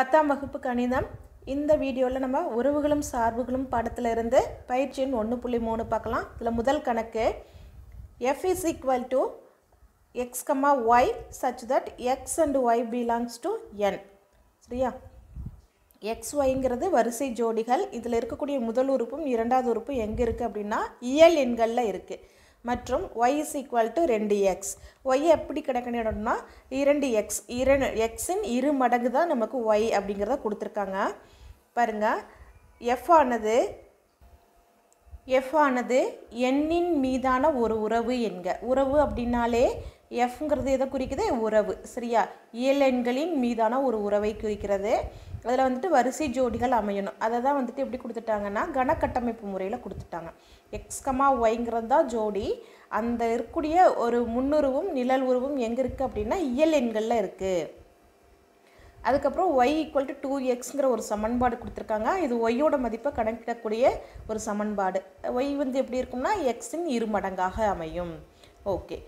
பத்தாம் வகுப்பு கணிதம். இந்த வீடியோவில் நம்ம உறவுகளும் சார்புகளும் படத்தில் இருந்து பயிற்சியின் ஒன்று புள்ளி மூணு பார்க்கலாம். இதில் முதல் கணக்கு F is equal to X comma Y such that X and Y belongs to N சரியா? எக்ஸ் ஒய்ங்கிறது வரிசை ஜோடிகள். இதில் இருக்கக்கூடிய முதல் உறுப்பும் இரண்டாவது உறுப்பும் எங்கே இருக்குது அப்படின்னா இயல் எண்களில் இருக்குது மற்றும் ஒய் இஸ் ஈக்குவல் டு ரெண்டு எக்ஸ் ஒய் எப்படி கிடைக்கணும்னா இரண்டு எக்ஸ் இரண்டு எக்ஸின் இரு மடங்கு தான் நமக்கு ஒய் அப்படிங்கிறத கொடுத்துருக்காங்க. பாருங்கள் எஃப் ஆனது எஃப் ஆனது எண்ணின் மீதான ஒரு உறவு என்க. உறவு அப்படின்னாலே எஃப்ங்கிறது எதை குறிக்குது? உறவு. சரியா? இயல் எண்களின் மீதான ஒரு உறவை குறிக்கிறது. அதில் வந்துட்டு வரிசை ஜோடிகள் அமையணும். அதை தான் வந்துட்டு எப்படி கொடுத்துட்டாங்கன்னா கனக்கட்டமைப்பு முறையில் கொடுத்துட்டாங்க. எக்ஸ்கமாக ஒய்ங்கிறது தான் ஜோடி. அந்த இருக்கக்கூடிய ஒரு முன்னுருவும் நிழல் உருவும் எங்கே இருக்குது அப்படின்னா இயல் எண்களில் இருக்குது அதுக்கப்புறம் ஒய் ஈக்குவல் டு டூ எக்ஸுங்கிற ஒரு சமன்பாடு கொடுத்துருக்காங்க. இது ஒய்யோட மதிப்பை கணக்கிடக்கூடிய ஒரு சமன்பாடு. ஒய் வந்து எப்படி இருக்கும்னா எக்ஸின் இரு மடங்காக அமையும். ஓகே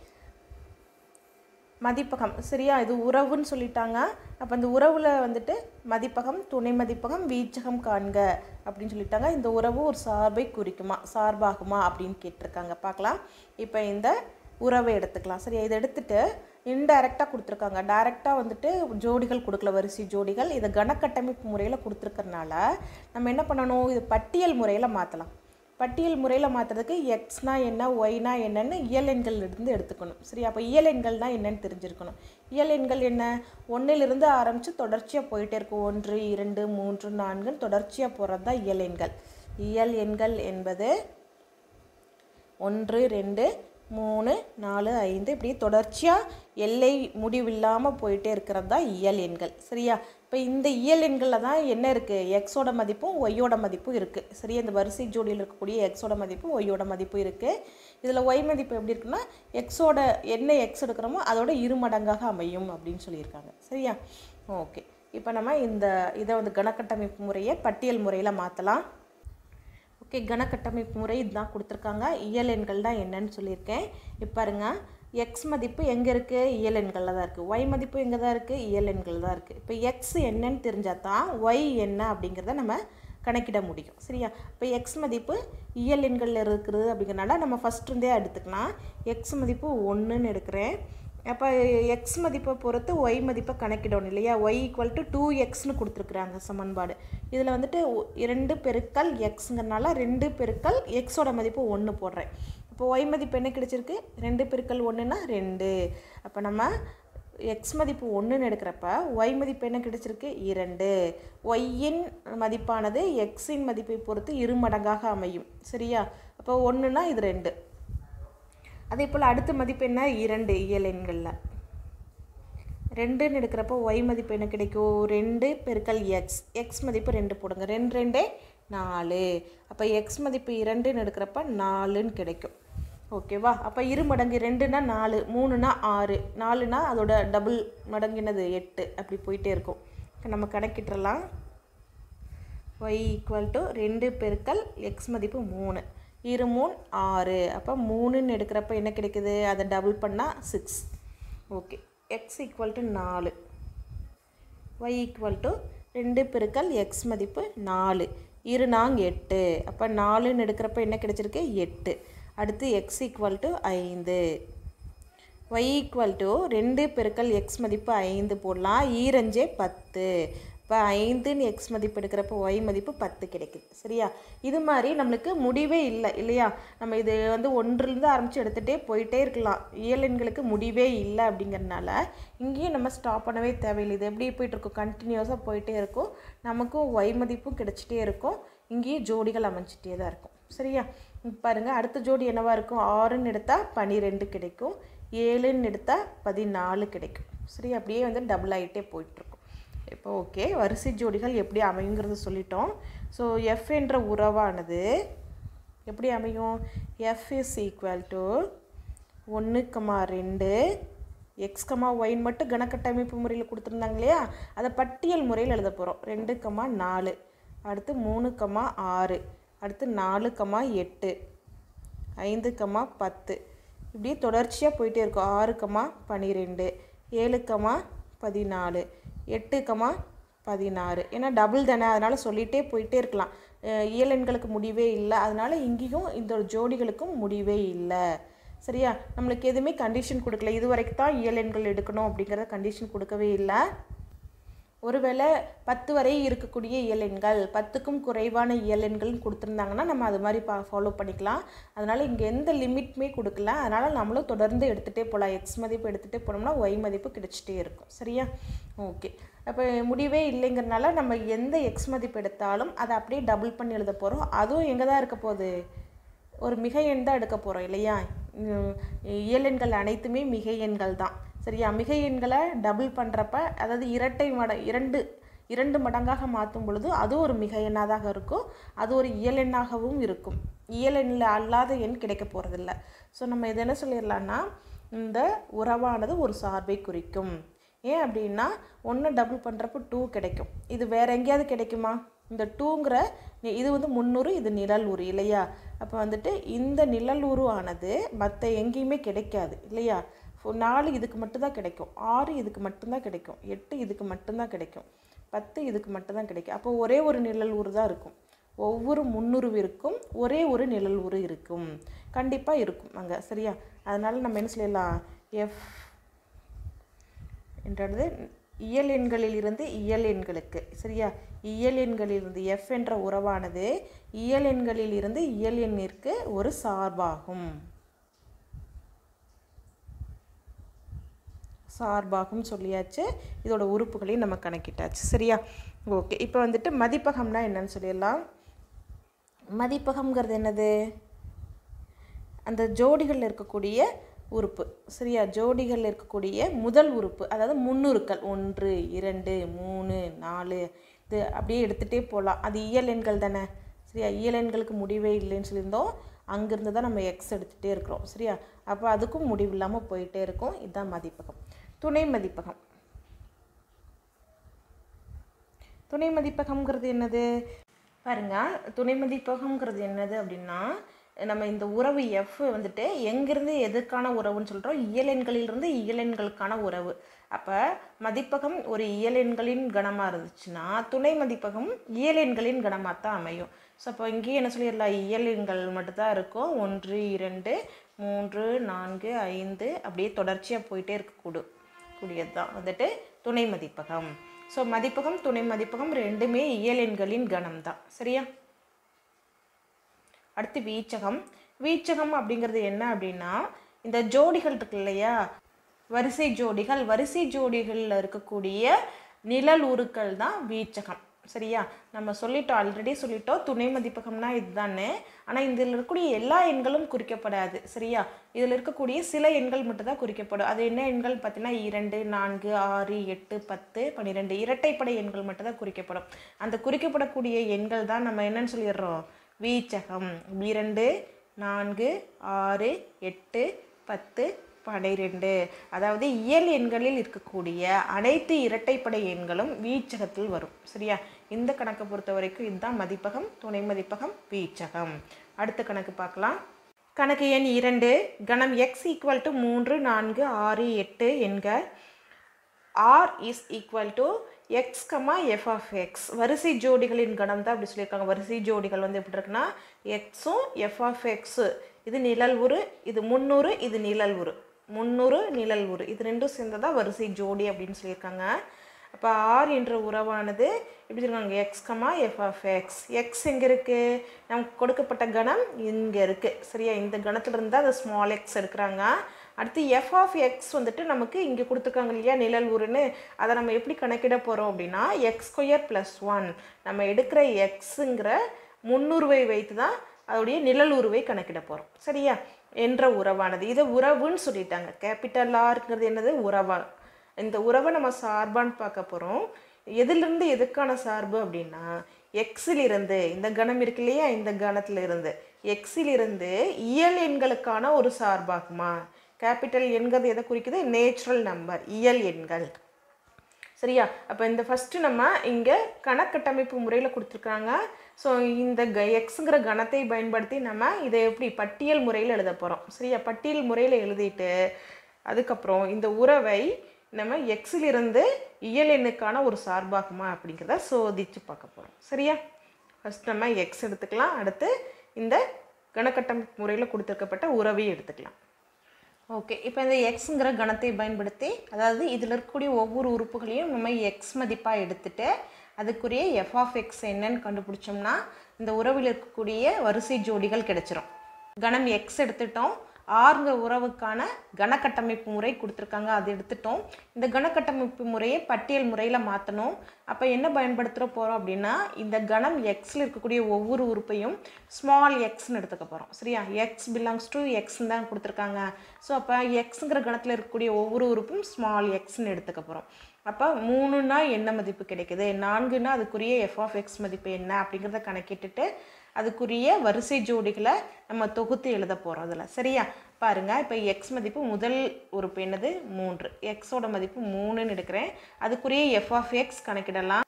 மதிப்பகம். சரியா? இது உறவுன்னு சொல்லிட்டாங்க. அப்போ இந்த உறவில் வந்துட்டு மதிப்பகம் துணை மதிப்பகம் வீச்சகம் காண்க அப்படின்னு சொல்லிட்டாங்க. இந்த உறவு ஒரு சார்பை குறிக்குமா? சார்பாகுமா அப்படின்னு கேட்டிருக்காங்க. பார்க்கலாம். இப்போ இந்த உறவை எடுத்துக்கலாம். சரியா? இதை எடுத்துட்டு இன்டைரக்டாக கொடுத்துருக்காங்க. டைரெக்டாக வந்துட்டு ஜோடிகள் கொடுக்கல. வரிசை ஜோடிகள். இதை கனக்கட்டமைப்பு முறையில் கொடுத்துருக்கறனால நம்ம என்ன பண்ணணும்? இது பட்டியல் முறையில் மாற்றலாம் பட்டியல் முறையில் மாற்றுறதுக்கு எக்ஸ்னா என்ன ஒய்னா என்னென்னு இயல் இருந்து எடுத்துக்கணும். சரி அப்போ இயல் எண்கள்னா தெரிஞ்சிருக்கணும். இயல் எண்கள் என்ன? ஒன்றிலிருந்து ஆரம்பித்து தொடர்ச்சியாக போயிட்டே இருக்கும் ஒன்று இரண்டு மூன்று நான்குன்னு தொடர்ச்சியாக போகிறது தான் இயல் எண்கள். இயல் எண்கள் என்பது ஒன்று ரெண்டு மூணு நாலு ஐந்து இப்படி தொடர்ச்சியாக எல்லை முடிவில்லாமல் போயிட்டே இருக்கிறது தான் இயல் எண்கள். சரியா? இப்போ இந்த இயல் எண்களில் தான் என்ன இருக்குது எக்ஸோட மதிப்பும் ஒய்யோட மதிப்பும் இருக்குது சரி இந்த வரிசை ஜோடியில் இருக்கக்கூடிய எக்ஸோட மதிப்பும் ஒய்யோட மதிப்பும் இருக்குது இதில் ஒய் மதிப்பு எப்படி இருக்குன்னா எக்ஸோட என்ன எக்ஸ் எடுக்கிறோமோ அதோட இரு மடங்காக அமையும் அப்படின்னு சொல்லியிருக்காங்க. சரியா? ஓகே. இப்போ நம்ம இந்த இதை வந்து கணக்கட்டமைப்பு முறையை பட்டியல் முறையில் மாற்றலாம் ஓகே கணக்கட்டமைப்பு முறை இதுதான் கொடுத்துருக்காங்க. இயல் எண்கள் தான் என்னன்னு சொல்லியிருக்கேன். இப்போ பாருங்கள் எக்ஸ் மதிப்பு எங்கே இருக்குது இயல் எண்களில் தான் இருக்குது ஒய் மதிப்பு எங்கே தான் இருக்குது இயல் எண்கள் தான் இருக்குது இப்போ எக்ஸ் என்னன்னு தெரிஞ்சால் தான் ஒய் என்ன அப்படிங்கிறத நம்ம கணக்கிட முடியும். சரியா? இப்போ எக்ஸ் மதிப்பு இயல் எண்களில் இருக்கிறது அப்படிங்கிறனால நம்ம ஃபஸ்ட்ருந்தே எடுத்துக்கலாம். எக்ஸ் மதிப்பு ஒன்றுன்னு எடுக்கிறேன். அப்போ எக்ஸ் மதிப்பை பொறுத்து ஒய் மதிப்பை கணக்கிடணும் இல்லையா? ஒய் ஈக்குவல் டு டூ எக்ஸ்னு கொடுத்துருக்குறாங்க சமன்பாடு. இதில் வந்துட்டு இரண்டு பெருக்கல் எக்ஸுங்கிறனால ரெண்டு பெருக்கல் எக்ஸோட மதிப்பு ஒன்று போடுறேன். இப்போ ஒய் மதிப்பு என்ன கிடைச்சிருக்கு? ரெண்டு பெருக்கல் ஒன்றுனா ரெண்டு. அப்போ நம்ம எக்ஸ் மதிப்பு ஒன்றுன்னு எடுக்கிறப்ப ஒய் மதிப்பு என்ன கிடைச்சிருக்கு? இரண்டு. ஒய்யின் மதிப்பானது எக்ஸின் மதிப்பை பொறுத்து இரு மடங்காக அமையும். சரியா? அப்போ ஒன்றுனா இது ரெண்டு. அதே போல் அடுத்த மதிப்பு என்ன? இரண்டு இயல் எண்களில். ரெண்டுன்னு எடுக்கிறப்போ ஒய் மதிப்பு என்ன கிடைக்கும்? ரெண்டு பெருக்கல் எக்ஸ் எக்ஸ் மதிப்பு ரெண்டு போடுங்க. ரெண்டு ரெண்டே நாலு. அப்போ எக்ஸ் மதிப்பு இரண்டுன்னு எடுக்கிறப்ப நாலுன்னு கிடைக்கும். ஓகேவா அப்போ இரு மடங்கு ரெண்டுனா நாலு மூணுனா ஆறு. நாலுனா அதோட டபுள் மடங்குனது எட்டு. அப்படி போயிட்டே இருக்கும். நம்ம கணக்கிட்டுறலாம். ஒய் ஈக்குவல் டு ரெண்டு பெருக்கல் எக்ஸ் மதிப்பு மூணு. இரு மூணு ஆறு. அப்போ மூணுன்னு எடுக்கிறப்ப என்ன கிடைக்குது? அதை டபுள் பண்ணால் six okay X equal to நாலு. ஒய் ஈக்குவல் டு ரெண்டு பெருக்கல் எக்ஸ் மதிப்பு நாலு. இரு நாங்க எட்டு. அப்போ நாலுன்னு எடுக்கிறப்ப என்ன கிடைச்சிருக்கு? எட்டு. அடுத்து எக்ஸ் ஈக்குவல் டு ஐந்து. ஒய் ஈக்குவல் டு ரெண்டு பெருக்கல் எக்ஸ் மதிப்பு ஐந்து போடலாம். E ஈரஞ்சே பத்து. இப்போ ஐந்துன்னு எக்ஸ் மதிப்பு எடுக்கிறப்போ ஒய் மதிப்பு பத்து கிடைக்குது. சரியா? இது மாதிரி நம்மளுக்கு முடிவே இல்லை இல்லையா? நம்ம இது வந்து ஒன்றுலேருந்து ஆரம்பித்து எடுத்துகிட்டே போயிட்டே இருக்கலாம். இயல் எண்களுக்கு முடிவே இல்லை அப்படிங்கிறனால இங்கேயும் நம்ம ஸ்டாப் பண்ணவே தேவையில்லை. இது எப்படி போயிட்டுருக்கோம் கண்டினியூஸாக போயிட்டே இருக்கும். நமக்கும் ஒய் மதிப்பும் கிடச்சிட்டே இருக்கும். இங்கேயும் ஜோடிகள் அமைஞ்சிட்டே தான் இருக்கும். சரியா? பாருங்கள் அடுத்த ஜோடி என்னவாக இருக்கும்? ஆறுன்னு எடுத்தால் பன்னிரெண்டு கிடைக்கும். ஏழுன்னு எடுத்தால் பதினாலு கிடைக்கும். சரி அப்படியே வந்து டபுள் ஆகிட்டே போயிட்டுருக்கும். இப்போ ஓகே வரிசை ஜோடிகள் எப்படி அமையுங்கிறத சொல்லிட்டோம். ஸோ எஃப் என்ற உறவானது எப்படி அமையும்? எஃப் இஸ் ஈக்குவல் டு ஒன்று கமா ரெண்டு. எக்ஸ் கமா ஒயின் மட்டும் கணக்கட்டமைப்பு முறையில் கொடுத்துருந்தாங்க இல்லையா? அதை பட்டியல் முறையில் எழுத போகிறோம் ரெண்டு கமா நாலு. அடுத்து மூணு கமா ஆறு. அடுத்து நாலு கமா எட்டு ஐந்து கமா பத்து. இப்படியே தொடர்ச்சியாக போயிட்டே இருக்கும். ஆறு கமா பன்னிரெண்டு ஏழு கமா பதினாலு எட்டு கமா பதினாறு. ஏன்னா டபுள் தானே. அதனால் சொல்லிகிட்டே போயிட்டே இருக்கலாம். அஹ் முடிவே இல்லை. அதனால் இங்கேயும் இந்த ஜோடிகளுக்கும் முடிவே இல்லை. சரியா? நம்மளுக்கு எதுவுமே கண்டிஷன் கொடுக்கல. இது வரைக்கும் தான் இயல் எண்கள் எடுக்கணும் அப்படிங்கிறத கண்டிஷன் கொடுக்கவே இல்லை. ஒருவேளை பத்து வரை இருக்கக்கூடிய இயலெண்கள் பத்துக்கும் குறைவான இயலெண்கள்னு கொடுத்துருந்தாங்கன்னா நம்ம அது மாதிரி பா ஃபாலோ பண்ணிக்கலாம். அதனால் இங்கே எந்த லிமிட்டுமே கொடுக்கல. அதனால் நம்மளும் தொடர்ந்து எடுத்துகிட்டே போகலாம் எக்ஸ் மதிப்பு எடுத்துகிட்டே போனோம்னா ஒய் மதிப்பு கிடைச்சிட்டே இருக்கும். சரியா? ஓகே. அப்போ முடிவே இல்லைங்கிறனால நம்ம எந்த எக்ஸ் மதிப்பு எடுத்தாலும் அதை அப்படியே டபுள் பண்ணி எழுத போகிறோம் அதுவும் எங்கே தான் இருக்க போகுது? ஒரு மிக எண் தான் எடுக்க போகிறோம் இல்லையா? இயலெண்கள் அனைத்துமே மிக எண்கள் தான். சரியா மிகை எண்களை டபுள் பண்ணுறப்ப அதாவது இரட்டை மட இரண்டு இரண்டு மடங்காக மாற்றும் பொழுது அது ஒரு மிக எண்ணாதாக இருக்கும். அது ஒரு இயலெண்ணாகவும் இருக்கும். இயலெண்ணில் அல்லாத எண் கிடைக்க போகிறதில்ல ஸோ நம்ம இது என்ன சொல்லிடலாம்னா இந்த உறவானது ஒரு சார்பை குறிக்கும். ஏன் அப்படின்னா ஒன்று டபுள் பண்ணுறப்போ டூ கிடைக்கும். இது வேறு எங்கேயாவது கிடைக்குமா? இந்த டூங்கிற இது வந்து முந்நூறு இது நிழல் உரு இல்லையா? அப்போ வந்துட்டு இந்த நிழல் உரு ஆனது மற்ற எங்கேயுமே கிடைக்காது இல்லையா? ஃபோ- நாலு இதுக்கு மட்டும்தான் கிடைக்கும். ஆறு இதுக்கு மட்டும்தான் கிடைக்கும். எட்டு இதுக்கு மட்டும்தான் கிடைக்கும். பத்து இதுக்கு மட்டும்தான் கிடைக்கும். அப்போ ஒரே ஒரு நிழல் ஊர் தான் இருக்கும். ஒவ்வொரு முன்னுருவிற்கும் ஒரே ஒரு நிழல் ஊர் இருக்கும். கண்டிப்பாக இருக்கும் அங்கே. சரியா? அதனால் நம்ம என்ன சொல்லிடலாம் எஃப் என்றது இயல் எண்களில் இருந்து இயல் எண்களுக்கு. சரியா? இயல் எண்களிலிருந்து எஃப் என்ற உறவானது இயல் எண்களில் இருந்து இயல் எண்ணிற்கு ஒரு சார்பாகும். சார்பாகும் சொல்லியாச்சு. இதோட உறுப்புகளையும் நம்ம கணக்கிட்டாச்சு. சரியா? ஓகே. இப்போ வந்துட்டு மதிப்பகம்னா என்னன்னு சொல்லிடலாம். மதிப்பகம்ங்கிறது என்னது? அந்த ஜோடிகளில் இருக்கக்கூடிய உறுப்பு. சரியா? ஜோடிகளில் இருக்கக்கூடிய முதல் உறுப்பு அதாவது முன்னுறுக்கள் ஒன்று இரண்டு மூணு நாலு. இது அப்படியே எடுத்துகிட்டே போகலாம் அது இயல் எண்கள் தானே? சரியா? இயல் எண்களுக்கு முடிவே இல்லைன்னு சொல்லியிருந்தோம். அங்கேருந்து தான் நம்ம எக்ஸ் எடுத்துகிட்டே இருக்கிறோம். சரியா? அப்போ அதுக்கும் முடிவு இல்லாமல் போயிட்டே இருக்கும். இதுதான் மதிப்பகம். துணை மதிப்பகம். துணை மதிப்பகம்ங்கிறது என்னது? பாருங்க துணை மதிப்பகம்ங்கிறது என்னது அப்படின்னா நம்ம இந்த உறவு எஃப் வந்துட்டு எங்கிருந்து எதுக்கான உறவுன்னு சொல்கிறோம் இயலெண்களிலிருந்து இயலெண்களுக்கான உறவு. அப்போ மதிப்பகம் ஒரு இயலெண்களின் கணமாக இருந்துச்சுன்னா துணை மதிப்பகம் இயலெண்களின் கணமாக தான் அமையும். ஸோ அப்போ இங்கேயும் என்ன சொல்லிடலாம்? இயலெண்கள் மட்டும்தான் இருக்கும். ஒன்று இரண்டு மூன்று நான்கு ஐந்து அப்படியே தொடர்ச்சியாக போயிட்டே இருக்கக்கூடும். கூடியது தான் வந்துட்டு துணை மதிப்பகம். ஸோ மதிப்பகம் துணை மதிப்பகம் ரெண்டுமே இயலெண்களின் கணம் தான் சரியா? அடுத்து வீச்சகம். வீச்சகம் அப்படிங்கிறது என்ன அப்படின்னா இந்த ஜோடிகள் இருக்கு இல்லையா? வரிசை ஜோடிகள். வரிசை ஜோடிகளில் இருக்கக்கூடிய நிழல் உருக்கள் தான் வீச்சகம். சரியா? நம்ம சொல்லிட்டோம் ஆல்ரெடி சொல்லிட்டோம். துணை மதிப்பகம்னா இதுதானே. ஆனால் இதில் இருக்கக்கூடிய எல்லா எண்களும் குறிக்கப்படாது சரியா? இதில் இருக்கக்கூடிய சில எண்கள் மட்டும்தான் குறிக்கப்படும். அது என்ன எண்கள்? பார்த்தீங்கன்னா இரண்டு நான்கு ஆறு எட்டு பத்து பன்னிரெண்டு இரட்டைப்படை எண்கள் மட்டும்தான் குறிக்கப்படும். அந்த குறிக்கப்படக்கூடிய எண்கள் தான் நம்ம என்னன்னு சொல்லிடுறோம்? வீச்சகம். இரண்டு நான்கு ஆறு எட்டு பத்து பனிரெண்டு. அதாவது இயல் எண்களில் இருக்கக்கூடிய அனைத்து இரட்டைப்படை எண்களும் வீச்சகத்தில் வரும். சரியா? இந்த கணக்கை பொறுத்த வரைக்கும் இதுதான் மதிப்பகம் துணை மதிப்பகம் வீச்சகம். அடுத்த கணக்கு பார்க்கலாம். கணக்கு எண் இரண்டு. கணம் எக்ஸ் ஈக்குவல் டு மூன்று நான்கு ஆறு எட்டு என்க R is equal to X comma F of X வரிசை ஜோடிகளின் கணம் தான் அப்படி சொல்லியிருக்காங்க. வரிசை ஜோடிகள் வந்து எப்படி இருக்குன்னா எக்ஸும் எஃப் ஆஃப் எக்ஸு இது நிழல் உரு இது முந்நூறு இது நிழல் உரு. முந்நூறு நிழல் உரு இது ரெண்டும் சேர்ந்ததா வரிசை ஜோடி அப்படின்னு சொல்லியிருக்காங்க. அப்போ ஆர் என்ற உறவானது எப்படி சொல்லுவாங்க? X comma F of X X எங்கே இருக்குது நமக்கு கொடுக்கப்பட்ட கணம் இங்கே இருக்குது சரியா? இந்த கணத்தில் இருந்தால் அந்த ஸ்மால் எக்ஸ் எடுக்கிறாங்க. அடுத்து எஃப் ஆஃப் எக்ஸ் வந்துட்டு நமக்கு இங்கே கொடுத்துருக்காங்க இல்லையா? நிழல் உருன்னு அதை நம்ம எப்படி கணக்கிட போகிறோம் அப்படின்னா எக்ஸ் ஸ்கொயர் ப்ளஸ் ஒன் நம்ம எடுக்கிற எக்ஸுங்கிற முந்நூறுவை வைத்து தான் அதோடைய நிழல் உருவை கணக்கிட போகிறோம் சரியா? என்ற உறவானது. இதை உறவுன்னு சொல்லிட்டாங்க. கேபிட்டல் ஆர்ங்கிறது என்னது? உறவா. இந்த உறவை நம்ம சார்பான்னு பார்க்க போகிறோம் எதிலிருந்து எதுக்கான சார்பு அப்படின்னா எக்ஸிலிருந்து இந்த கணம் இருக்கு இல்லையா? இந்த கணத்திலிருந்து. எக்ஸிலிருந்து இயல் எண்களுக்கான ஒரு சார்பாகுமா? கேபிட்டல் எண்கிறது எதை குறிக்குது? நேச்சுரல் நம்பர் இயல் எண்கள். சரியா? அப்போ இந்த ஃபஸ்ட்டு நம்ம இங்கே கணக்கட்டமைப்பு முறையில் கொடுத்துருக்காங்க. ஸோ இந்த க எக்ஸுங்கிற கணத்தை பயன்படுத்தி நம்ம இதை எப்படி பட்டியல் முறையில் எழுத போகிறோம் சரியா? பட்டியல் முறையில் எழுதிட்டு அதுக்கப்புறம் இந்த உறவை நம்ம எக்ஸிலிருந்து இயல் எண்ணுக்கான ஒரு சார்பாகுமா அப்படிங்கிறத சோதித்து பார்க்க போகிறோம் சரியா? ஃபஸ்ட் நம்ம எக்ஸ் எடுத்துக்கலாம். அடுத்து இந்த கணக்கட்டமைப்பு முறையில் கொடுத்துருக்கப்பட்ட உறவையும் எடுத்துக்கலாம். ஓகே இப்போ இந்த எக்ஸுங்கிற கணத்தை பயன்படுத்தி அதாவது இதில் இருக்கக்கூடிய ஒவ்வொரு உறுப்புகளையும் நம்ம எக்ஸ் மதிப்பாக எடுத்துட்டு அதுக்குரிய எஃப் ஆஃப் எக்ஸ் என்னன்னு கண்டுபிடிச்சோம்னா இந்த உறவில் இருக்கக்கூடிய வரிசை ஜோடிகள் கிடச்சிரும். கணம் எக்ஸ் எடுத்துட்டோம் ஆறுங்க உறவுக்கான கணக்கட்டமைப்பு முறை கொடுத்துருக்காங்க. அது எடுத்துட்டோம். இந்த கணக்கட்டமைப்பு முறையை பட்டியல் முறையில் மாற்றணும் அப்போ என்ன பயன்படுத்துகிற போகிறோம் அப்படின்னா இந்த கணம் எக்ஸில் இருக்கக்கூடிய ஒவ்வொரு உறுப்பையும் ஸ்மால் எக்ஸ்னு எடுத்துக்க போகிறோம் சரியா? எக்ஸ் பிலாங்ஸ் டு எக்ஸ்ன்னு தான் கொடுத்துருக்காங்க. ஸோ அப்போ எக்ஸுங்கிற கணத்தில் இருக்கக்கூடிய ஒவ்வொரு உறுப்பும் ஸ்மால் எக்ஸ்னு எடுத்துக்க போகிறோம் அப்போ மூணுன்னா என்ன மதிப்பு கிடைக்குது? நான்குன்னா அதுக்குரிய எஃப் ஆஃப் எக்ஸ் மதிப்பு என்ன அப்படிங்கிறத கணக்கிட்டுட்டு அதுக்குரிய வரிசை ஜோடிகளை நம்ம தொகுத்து எழுத போகிறோம் அதில். சரியா? பாருங்கள் இப்போ எக்ஸ் மதிப்பு முதல் உறுப்பு என்னது? மூன்று. எக்ஸோட மதிப்பு மூணுன்னு எடுக்கிறேன். அதுக்குரிய எஃப் ஆஃப் எக்ஸ் கணக்கிடலாம்.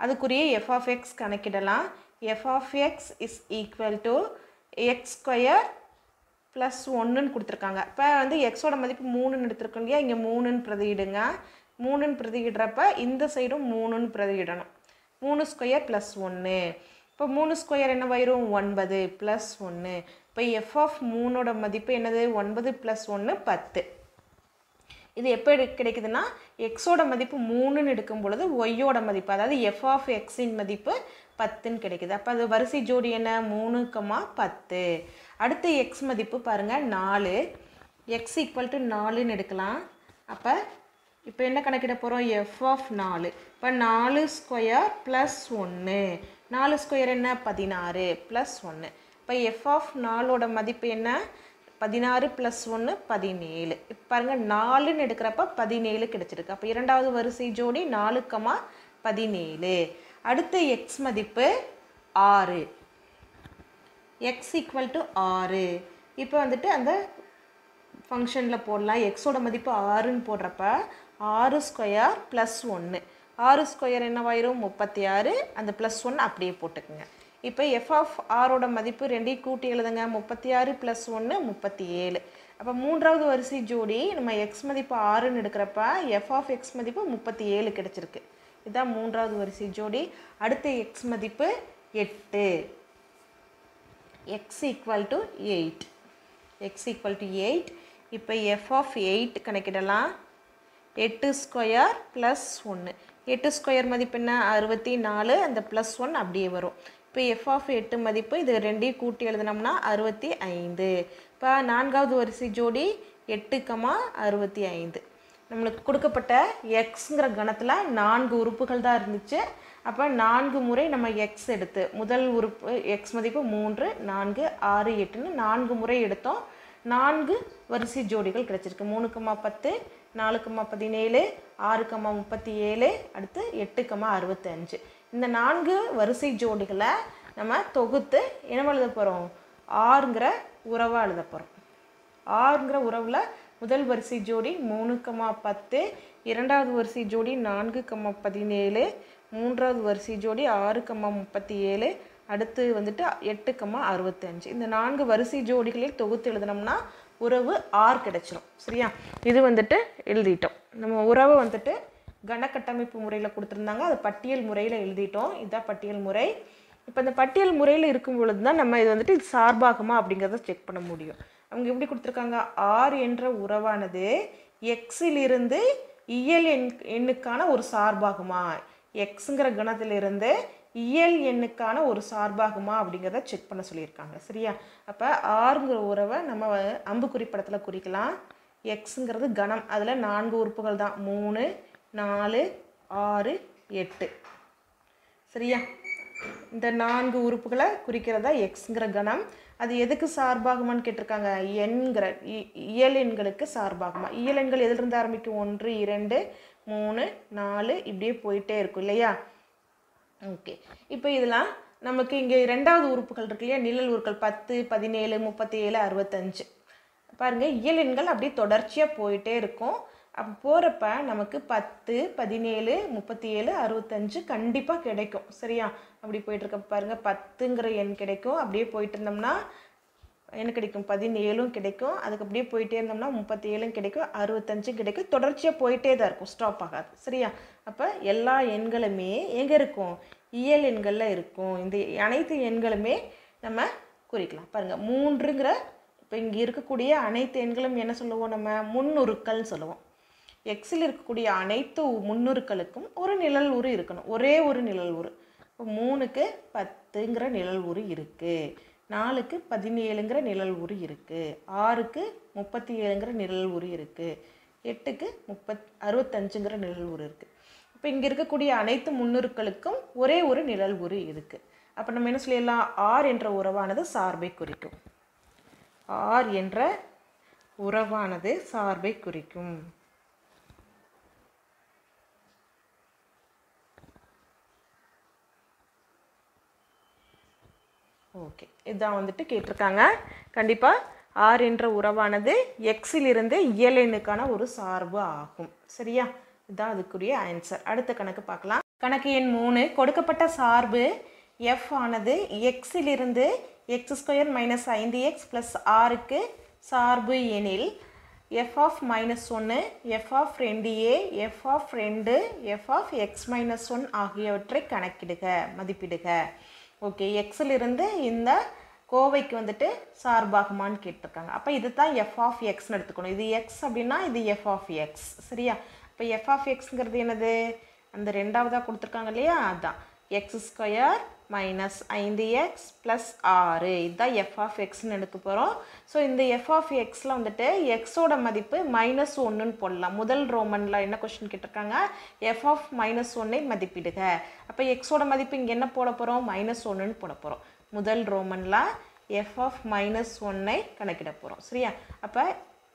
அதுக்குரிய எஃப் ஆஃப் எக்ஸ் கணக்கிடலாம். F of X is equal to X square plus ஒன்றுன்னு கொடுத்துருக்காங்க. இப்போ வந்து எக்ஸோட மதிப்பு மூணுன்னு எடுத்துருக்கோம் இல்லையா? இங்கே மூணுன்னு பிரதியிடுங்க. மூணுன்னு பிரதியிடுறப்ப இந்த சைடும் மூணுன்னு பிரதியிடணும். மூணு ஸ்கொயர் ப்ளஸ் ஒன்று இப்போ மூணு ஸ்கொயர் என்ன வயிறும் ஒன்பது ப்ளஸ் ஒன்று இப்போ எஃப் ஆஃப் மூணோட மதிப்பு என்னது? ஒன்பது ப்ளஸ் ஒன்று பத்து. இது எப்போ எடு- கிடைக்குதுன்னா எக்ஸோட மதிப்பு மூணுன்னு எடுக்கும் பொழுது ஒய்யோட மதிப்பு அதாவது எஃப் ஆஃப் எக்ஸின் மதிப்பு பத்துன்னு கிடைக்குது. அப்போ அது வரிசை ஜோடி என்ன? மூணுக்கமா பத்து. அடுத்து எக்ஸ் மதிப்பு பாருங்கள் நாலு. எக்ஸ் ஈக்குவல் டு நாலுன்னு எடுக்கலாம். அப்போ இப்போ என்ன கணக்கிட போகிறோம் எஃப் ஆஃப் நாலு. இப்போ நாலு ஸ்கொயர் ப்ளஸ் ஒன்று நாலு ஸ்கொயர் என்ன? பதினாறு ப்ளஸ் ஒன்று இப்போ எஃப் ஆஃப் நாலோட மதிப்பு என்ன? பதினாறு ப்ளஸ் ஒன்று பதினேழு. இப்போ பாருங்கள் நாலுன்னு எடுக்கிறப்ப பதினேழு கிடச்சிருக்கு. அப்போ இரண்டாவது வரிசை ஜோடி நாலுக்கமாக பதினேழு. அடுத்து எக்ஸ் மதிப்பு ஆறு. எக்ஸ் ஈக்குவல் டு ஆறு. இப்போ வந்துட்டு அந்த ஃபங்க்ஷனில் போடலாம். எக்ஸோட மதிப்பு ஆறுன்னு போடுறப்ப ஆறு ஸ்கொயர் ப்ளஸ் ஒன்று ஆறு ஸ்கொயர் என்னவாயிரும் முப்பத்தி ஆறு. அந்த ப்ளஸ் ஒன்று அப்படியே போட்டுக்குங்க. இப்போ எஃப் ஆஃப் ஆரோட மதிப்பு ரெண்டையும் கூட்டி எழுதுங்க. முப்பத்தி ஆறு ப்ளஸ் ஒன்று முப்பத்தி ஏழு. அப்போ மூன்றாவது வரிசை ஜோடி நம்ம எக்ஸ் மதிப்பு ஆறுன்னு எடுக்கிறப்ப எஃப் ஆஃப் எக்ஸ் மதிப்பு முப்பத்தி ஏழு கிடச்சிருக்கு. இதுதான் மூன்றாவது வரிசை ஜோடி. அடுத்த எக்ஸ் மதிப்பு எட்டு. X equal to eight X equal to eight இப்போ எஃப் ஆஃப் எயிட் கணக்கிடலாம். எட்டு ஸ்கொயர் ப்ளஸ் ஒன்று எட்டு ஸ்கொயர் மதிப்பு என்ன? அறுபத்தி நாலு. அந்த ப்ளஸ் ஒன் அப்படியே வரும். இப்போ எஃப் ஆஃப் எட்டு மதிப்பு இது ரெண்டையும் கூட்டி எழுதினோம்னா அறுபத்தி ஐந்து. இப்போ நான்காவது வரிசை ஜோடி எட்டு கமா அறுபத்தி ஐந்து. நம்மளுக்கு கொடுக்கப்பட்ட எக்ஸுங்கிற கணத்தில் நான்கு உறுப்புகள் தான் இருந்துச்சு. அப்போ நான்கு முறை நம்ம எக்ஸ் எடுத்து முதல் உறுப்பு எக்ஸ் மதிப்பு மூன்று நான்கு ஆறு எட்டுன்னு நான்கு முறை எடுத்தோம். நான்கு வரிசை ஜோடிகள் கிடைச்சிருக்கு. மூணு பத்து நாலு கம்மா பதினேழு ஆறு கம்மா முப்பத்தி ஏழு அடுத்து எட்டு கம்மா அறுபத்தஞ்சு. இந்த நான்கு வரிசை ஜோடிகளை நம்ம தொகுத்து என்ன எழுத போகிறோம் ஆறுங்கிற உறவாக எழுத போகிறோம் ஆறுங்கிற உறவில் முதல் வரிசை ஜோடி மூணு கம்மா பத்து இரண்டாவது வரிசை ஜோடி நான்கு கம்மா பதினேழு மூன்றாவது வரிசை ஜோடி ஆறு கம்மா முப்பத்தி ஏழு அடுத்து வந்துட்டு எட்டு கம்மா அறுபத்தஞ்சு. இந்த நான்கு வரிசை ஜோடிகளில் தொகுத்து எழுதினோம்னா உறவு ஆர் கிடச்சிரும். சரியா? இது வந்துட்டு எழுதிட்டோம். நம்ம உறவை வந்துட்டு கணக்கட்டமைப்பு முறையில் கொடுத்துருந்தாங்க. அது பட்டியல் முறையில் எழுதிட்டோம். இதுதான் பட்டியல் முறை. இப்போ இந்த பட்டியல் முறையில் இருக்கும் பொழுது தான் நம்ம இது வந்துட்டு இது சார்பாகுமா அப்படிங்கிறத செக் பண்ண முடியும். அவங்க எப்படி கொடுத்துருக்காங்க? ஆர் என்ற உறவானது எக்ஸிலிருந்து இயல் எண் எண்ணுக்கான ஒரு சார்பாகுமா? எக்ஸுங்கிற கணத்திலிருந்து இயல் எண்ணுக்கான ஒரு சார்பாகுமா அப்படிங்கிறத செக் பண்ண சொல்லியிருக்காங்க. சரியா? அப்போ ஆறுங்கிற உறவை நம்ம அம்புக்குறி படத்தில் குறிக்கலாம். எக்ஸுங்கிறது கணம். அதில் நான்கு உறுப்புகள் தான். மூணு நாலு ஆறு எட்டு. சரியா? இந்த நான்கு உறுப்புகளை குறிக்கிறதா எக்ஸுங்கிற கணம். அது எதுக்கு சார்பாகுமான்னு கேட்டிருக்காங்க. எண்கிற இ- இயல் எண்களுக்கு சார்பாகுமா. இயல் எண்கள் எதிலிருந்து ஆரம்பிக்கும்? ஒன்று இரண்டு மூணு நாலு இப்படியே போயிட்டே இருக்கும் இல்லையா? ஓகே. இப்போ இதெல்லாம் நமக்கு இங்கே ரெண்டாவது உறுப்புகள் இருக்கு இல்லையா? நிழல் உறுப்புகள் பத்து பதினேழு முப்பத்தி ஏழு அறுபத்தஞ்சு பாருங்கள் இயலெண்கள் அப்படியே தொடர்ச்சியாக போயிட்டே இருக்கும். அப்போ போகிறப்ப நமக்கு பத்து பதினேழு முப்பத்தி ஏழு அறுபத்தஞ்சு கண்டிப்பாக கிடைக்கும். சரியா? அப்படி போயிட்டுருக்க பாருங்கள் பத்துங்கிற எண் கிடைக்கும். அப்படியே போயிட்டு இருந்தோம்னா என்ன கிடைக்கும் பதினேழும் கிடைக்கும். அதுக்கு அப்படியே போயிட்டே இருந்தோம்னா முப்பத்தி ஏழும் கிடைக்கும் அறுபத்தஞ்சும் கிடைக்கும். தொடர்ச்சியாக போயிட்டே தான் இருக்கும். ஸ்டாப் ஆகாது. சரியா? அப்போ எல்லா எண்களுமே எங்கே இருக்கும்? இயல் எண்களில் இருக்கும். இந்த அனைத்து எண்களுமே நம்ம குறிக்கலாம். பாருங்கள் மூன்றுங்கிற இப்போ இங்கே இருக்கக்கூடிய அனைத்து எண்களும் என்ன சொல்லுவோம் நம்ம? முன்னுருக்கள்னு சொல்லுவோம். எக்ஸில் இருக்கக்கூடிய அனைத்து முன்னுருக்களுக்கும் ஒரு நிழல் உரு இருக்கணும். ஒரே ஒரு நிழல் உரு இப்போ மூணுக்கு பத்துங்கிற நிழல் உரு இருக்குது நாலுக்கு பதினேழுங்கிற நிழல் உரு இருக்குது ஆறுக்கு முப்பத்தி ஏழுங்கிற நிழல் உரு இருக்குது எட்டுக்கு முப்பத் அறுபத்தஞ்சுங்கிற நிழல் உரு இருக்குது இப்போ இங்கே இருக்கக்கூடிய அனைத்து முன்னுருக்களுக்கும் ஒரே ஒரு நிழல் உரு இருக்குது அப்போ நம்ம என்ன சொல்லிடலாம்? ஆர் என்ற உறவானது சார்பை குறிக்கும். ஆர் என்ற உறவானது சார்பை குறிக்கும். ஓகே. இதான் வந்துட்டு கேட்டிருக்காங்க. கண்டிப்பாக ஆர் என்ற உறவானது எக்ஸிலிருந்து இயல் எண்ணுக்கான ஒரு சார்பு ஆகும். சரியா? இதுதான் அதுக்குரிய ஆன்சர் அடுத்த கணக்கு பார்க்கலாம். கணக்கு எண் மூணு கொடுக்கப்பட்ட சார்பு எஃப் ஆனது எக்ஸிலிருந்து எக்ஸ் ஸ்கொயர் மைனஸ் ஐந்து எக்ஸ் ப்ளஸ் ஆறுக்கு சார்பு எனில் எஃப் ஆஃப் மைனஸ் ஒன்று எஃப் ஆஃப் ரெண்டு ஏ எஃப் ஆஃப் ரெண்டு F of X minus one ஆகியவற்றை கணக்கிடுக மதிப்பிடுக. ஓகே எக்ஸிலிருந்து இந்த கோவைக்கு வந்துட்டு சார்பாகுமான்னு கேட்டிருக்காங்க. அப்போ இது தான் எஃப் ஆஃப் எக்ஸ்னு எடுத்துக்கணும். இது எக்ஸ் அப்படின்னா இது எஃப் ஆஃப் எக்ஸ் சரியா? இப்போ எஃப் ஆஃப் எக்ஸுங்கிறது என்னது? அந்த ரெண்டாவதாக கொடுத்துருக்காங்க இல்லையா? அதுதான் எக்ஸ் ஸ்கொயர் மைனஸ் ஐந்து எக்ஸ் ப்ளஸ் ஆறு. இதுதான் எஃப் ஆஃப் எக்ஸ்னு எடுக்க போகிறோம் ஸோ இந்த எஃப் ஆஃப் எக்ஸில் வந்துட்டு எக்ஸோட மதிப்பு மைனஸ் ஒன்றுன்னு போடலாம். முதல் ரோமனில் என்ன கொஸ்டின் கேட்டிருக்காங்க? எஃப் ஆஃப் மைனஸ் ஒன்னை மதிப்பிடுக. அப்போ எக்ஸோட மதிப்பு இங்கே என்ன போட போகிறோம் மைனஸ் ஒன்றுன்னு போட போகிறோம் முதல் ரோமனில் எஃப் ஆஃப் மைனஸ் ஒன்னை கணக்கிட போகிறோம் சரியா? அப்போ